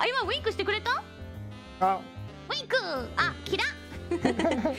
あ今ウィンクしてくれた？あ。ウィンク。あキラ。